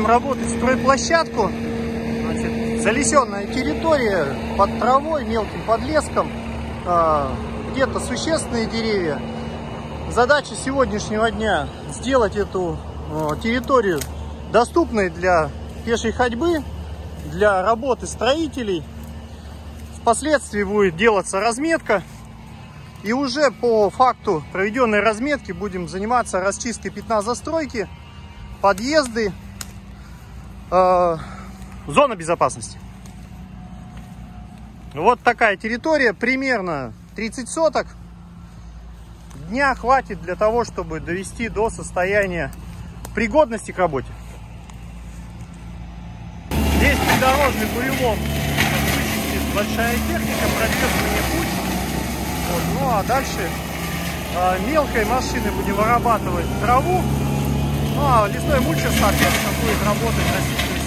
Начинаем работать стройплощадку. Значит, залесенная территория под травой, мелким подлеском. А, где-то существенные деревья. Задача сегодняшнего дня сделать эту а, территорию доступной для пешей ходьбы, для работы строителей. Впоследствии будет делаться разметка. И уже по факту проведенной разметки будем заниматься расчисткой пятна застройки, подъезды, э, зона безопасности. Вот такая территория, примерно 30 соток. Дня хватит для того, чтобы довести до состояния пригодности к работе. Здесь придорожный бурелом вычистит большая техника, мне путь. Вот. Ну а дальше а, мелкой машиной будем вырабатывать траву. Ну а лесной мульчер, соответственно, будет работать растительным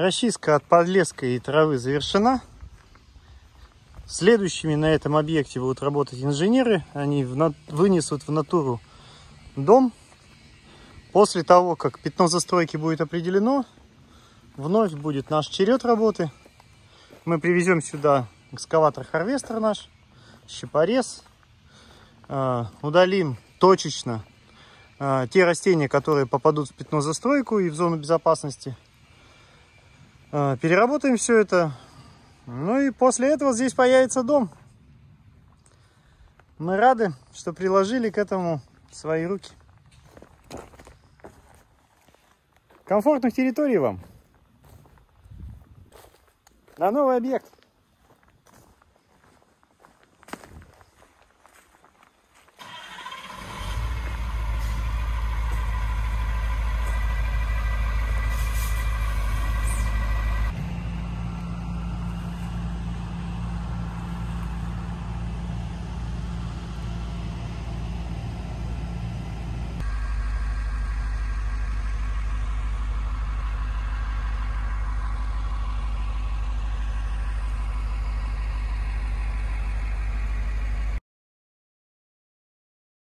Расчистка от подлеска и травы завершена. Следующими на этом объекте будут работать инженеры. Они вынесут в натуру дом. После того, как пятно застройки будет определено, вновь будет наш черед работы. Мы привезем сюда экскаватор-харвестер наш, щепорез. А, удалим точечно а, те растения, которые попадут в пятно застройку и в зону безопасности. А, переработаем все это. Ну и после этого здесь появится дом. Мы рады, что приложили к этому свои руки. Комфортных территорий вам. На новый объект.